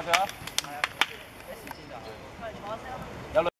Là.